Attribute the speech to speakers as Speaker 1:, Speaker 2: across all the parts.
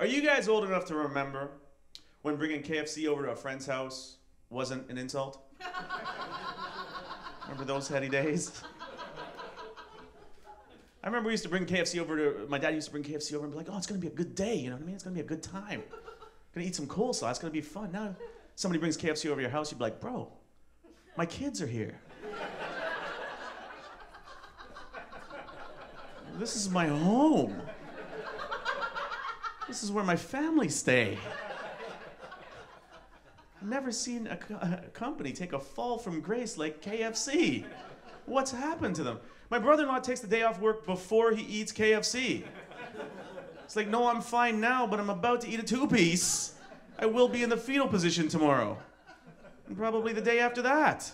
Speaker 1: Are you guys old enough to remember when bringing KFC over to a friend's house wasn't an insult? remember those heady days? I remember we used to bring KFC over to, my dad used to bring KFC over and be like, oh, it's gonna be a good day, you know what I mean? It's gonna be a good time. Gonna eat some coleslaw, it's gonna be fun. Now, somebody brings KFC over to your house, you'd be like, bro, my kids are here. This is my home. This is where my family stay. I've never seen a, co- a company take a fall from grace like KFC. What's happened to them? My brother-in-law takes the day off work before he eats KFC. It's like, no, I'm fine now, but I'm about to eat a two-piece. I will be in the fetal position tomorrow. And probably the day after that.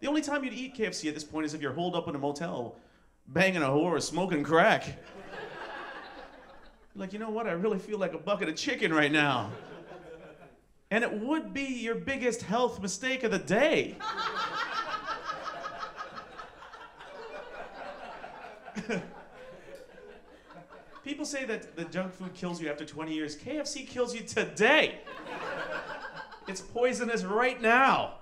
Speaker 1: The only time you'd eat KFC at this point is if you're holed up in a motel, banging a whore, smoking crack. Like, you know what? I really feel like a bucket of chicken right now. And it would be your biggest health mistake of the day. People say that the junk food kills you after 20 years. KFC kills you today. It's poisonous right now.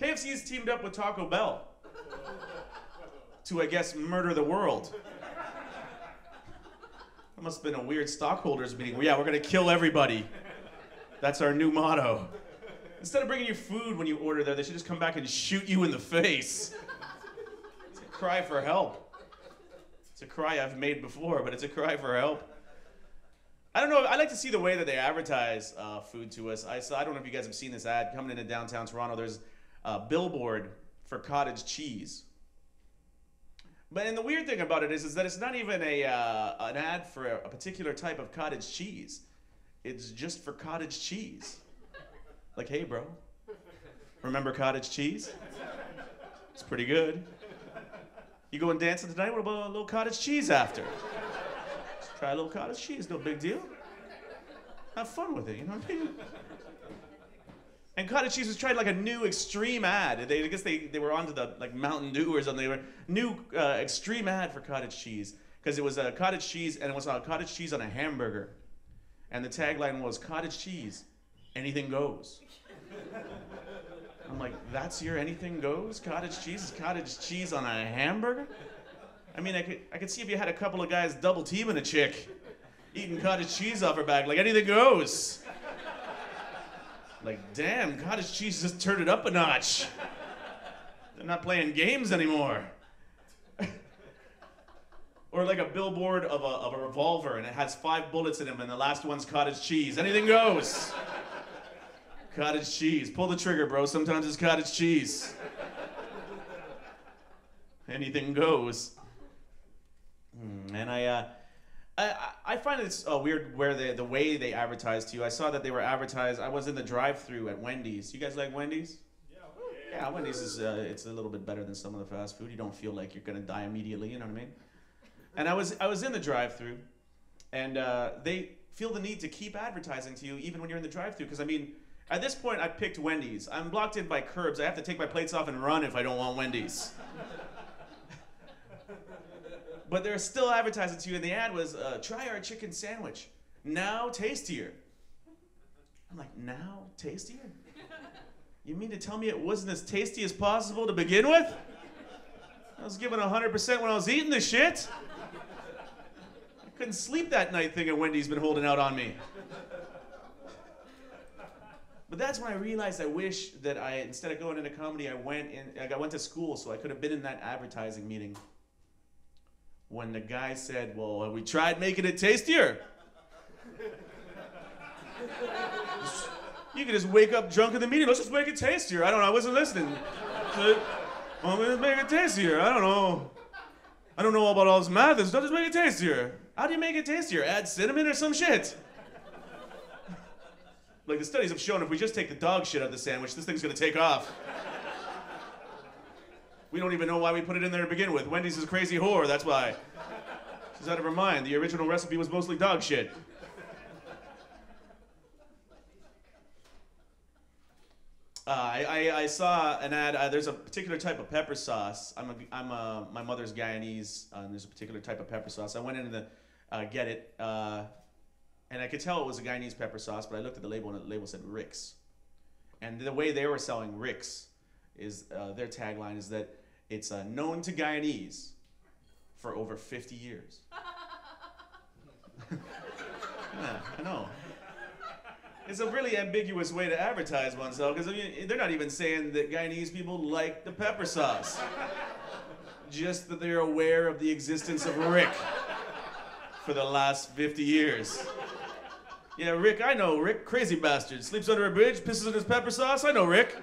Speaker 1: KFC has teamed up with Taco Bell to, I guess, murder the world. That must have been a weird stockholders meeting. Yeah, we're gonna kill everybody. That's our new motto. Instead of bringing you food when you order there, they should just come back and shoot you in the face. It's a cry for help. It's a cry I've made before, but it's a cry for help. I don't know. I like to see the way that they advertise uh, food to us. I, saw, I don't know if you guys have seen this ad coming into downtown Toronto. There's a billboard for cottage cheese. But and the weird thing about it is, is that it's not even a uh, an ad for a, a particular type of cottage cheese. It's just for cottage cheese. Like, hey, bro, remember cottage cheese? It's pretty good. You going dancing tonight? What about a little cottage cheese after? Just try a little cottage cheese, no big deal. Have fun with it, you know what I mean? And cottage cheese was tried like a new extreme ad. They, I guess they, they were onto the like Mountain Dew or something. They were new uh, extreme ad for cottage cheese because it was a cottage cheese and it was a cottage cheese on a hamburger, and the tagline was cottage cheese, anything goes. I'm like, that's your anything goes? Cottage cheese is cottage cheese on a hamburger? I mean, I could, I could see if you had a couple of guys double teaming a chick, eating cottage cheese off her back, like anything goes. Like, damn, cottage cheese just turned it up a notch. They're not playing games anymore. or like a billboard of a, of a revolver and it has five bullets in them and the last one's cottage cheese. Anything goes. Cottage cheese. Pull the trigger, bro. Sometimes it's cottage cheese. Anything goes. Hmm, And I, uh, I, I- find it's uh, weird where the the way they advertise to you. I saw that they were advertised. I was in the drive-through at Wendy's. You guys like Wendy's? Yeah, Wendy's is uh, it's a little bit better than some of the fast food. You don't feel like you're gonna die immediately. You know what I mean? And I was I was in the drive-through, and uh, they feel the need to keep advertising to you even when you're in the drive-through. Because I mean, at this point, I picked Wendy's. I'm blocked in by curbs. I have to take my plates off and run if I don't want Wendy's. But they're still advertising to you, and the ad was, uh, "Try our chicken sandwich, now tastier." I'm like, "Now tastier." You mean to tell me it wasn't as tasty as possible to begin with? I was giving 100% when I was eating the shit. I couldn't sleep that night thinking Wendy's been holding out on me. But that's when I realized I wish that I, instead of going into comedy, I went in, like I went to school so I could have been in that advertising meeting. When the guy said, Well, have we tried making it tastier? You could just wake up drunk in the meeting. Let's just make it tastier. I don't know. I wasn't listening. Well, let's make it tastier. I don't know. I don't know about all this math. Let's just make it tastier. How do you make it tastier? Add cinnamon or some shit? Like the studies have shown, if we just take the dog shit out of the sandwich, this thing's gonna take off. We don't even know why we put it in there to begin with. Wendy's is a crazy whore, that's why. She's out of her mind. The original recipe was mostly dog shit. Uh, I, I, I saw an ad. Uh, there's a particular type of pepper sauce. I'm a, I'm a, my mother's Guyanese, uh, and there's a particular type of pepper sauce. I went in to uh, get it, uh, and I could tell it was a Guyanese pepper sauce, but I looked at the label and the label said Rick's. And the way they were selling Rick's is uh, their tagline is that it's uh, known to Guyanese for over 50 years. yeah, I know. It's a really ambiguous way to advertise oneself because I mean, they're not even saying that Guyanese people like the pepper sauce. Just that they're aware of the existence of Rick for the last 50 years. Yeah, Rick, I know Rick, crazy bastard. Sleeps under a bridge, pisses in his pepper sauce. I know Rick.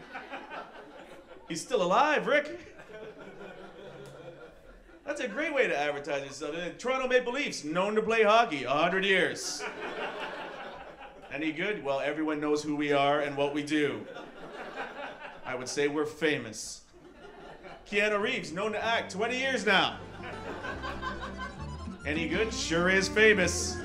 Speaker 1: He's still alive, Rick. That's a great way to advertise yourself. Uh, Toronto Maple Leafs, known to play hockey, 100 years. Any good? Well, everyone knows who we are and what we do. I would say we're famous. Keanu Reeves, known to act, 20 years now. Any good? Sure is famous.